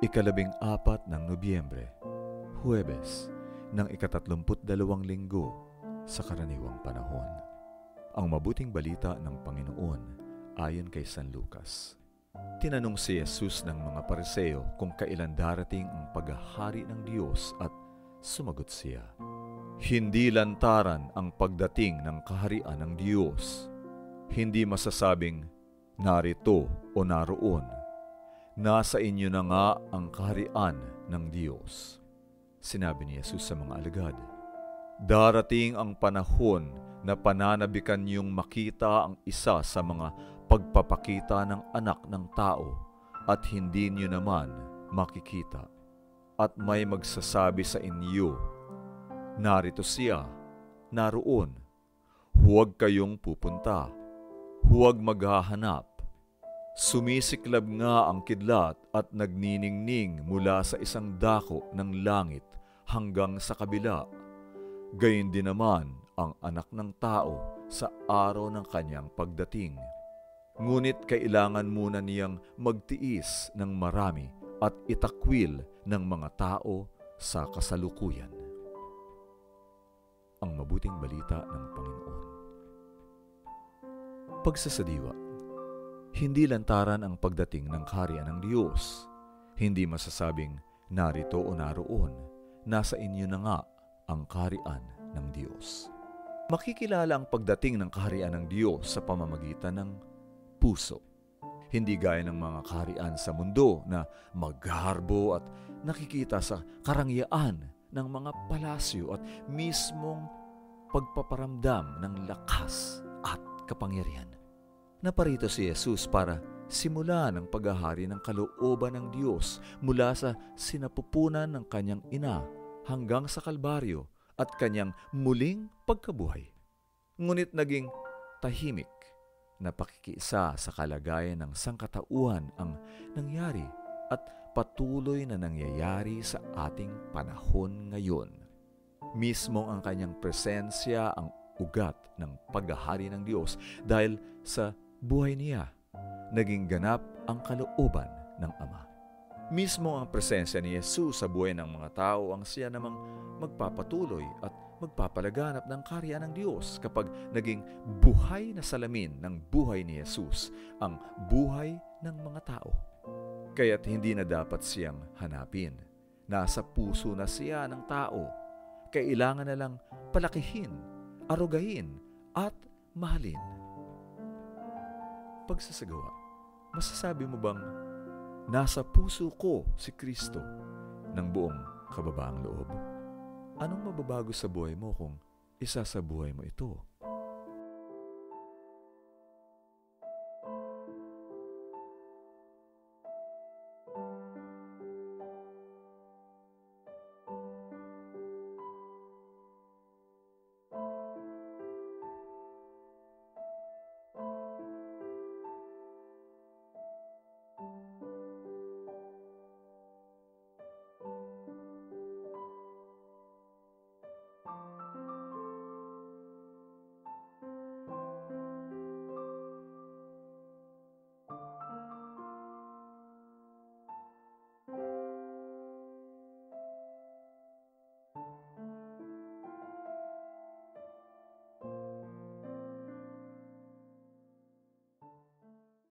Ikalabing apat ng Nobyembre, Huwebes, ng ikatatlumput dalawang linggo sa karaniwang panahon. Ang mabuting balita ng Panginoon ayon kay San Lucas. Tinanong si Jesus ng mga pariseo kung kailan darating ang paghahari ng Diyos at sumagot siya, Hindi lantaran ang pagdating ng kaharian ng Diyos. Hindi masasabing, narito o naroon Nasa inyo na nga ang kaharian ng Diyos. Sinabi ni Jesus sa mga alagad, Darating ang panahon na pananabikan niyong makita ang isa sa mga pagpapakita ng anak ng tao at hindi niyo naman makikita. At may magsasabi sa inyo, Narito siya, naroon. Huwag kayong pupunta. Huwag maghahanap Sumisiklab nga ang kidlat at nagniningning mula sa isang dako ng langit hanggang sa kabila. Gayun din naman ang anak ng tao sa araw ng kanyang pagdating. Ngunit kailangan muna niyang magtiis ng marami at itakwil ng mga tao sa kasalukuyan. Ang mabuting balita ng Panginoon. Pagsasadiwa hindi lantaran ang pagdating ng kaharian ng Diyos. Hindi masasabing narito o naroon, nasa inyo na nga ang kaharian ng Diyos. Makikilala ang pagdating ng kaharian ng Diyos sa pamamagitan ng puso. Hindi gaya ng mga kaharian sa mundo na magharbo at nakikita sa karangyaan ng mga palasyo at mismong pagpaparamdam ng lakas at kapangyarihan. Naparito si Jesus para simulan ang paghahari ng kalooban ng Diyos mula sa sinapupunan ng kanyang ina hanggang sa Kalbaryo at kanyang muling pagkabuhay. Ngunit naging tahimik na pakikiisa sa kalagayan ng sangkatauhan ang nangyari at patuloy na nangyayari sa ating panahon ngayon. Mismo ang kanyang presensya ang ugat ng paghahari ng Diyos dahil sa buhay niya, naging ganap ang kalooban ng Ama. Mismo ang presensya ni Jesus sa buhay ng mga tao ang siya namang magpapatuloy at magpapalaganap ng karya ng Diyos kapag naging buhay na salamin ng buhay ni Jesus ang buhay ng mga tao. Kaya't hindi na dapat siyang hanapin. Nasa puso na siya ng tao. Kailangan na lang palakihin, arugahin, at mahalin pagsasagawa, masasabi mo bang nasa puso ko si Kristo ng buong kababaang loob? Anong mababago sa buhay mo kung isa sa buhay mo ito?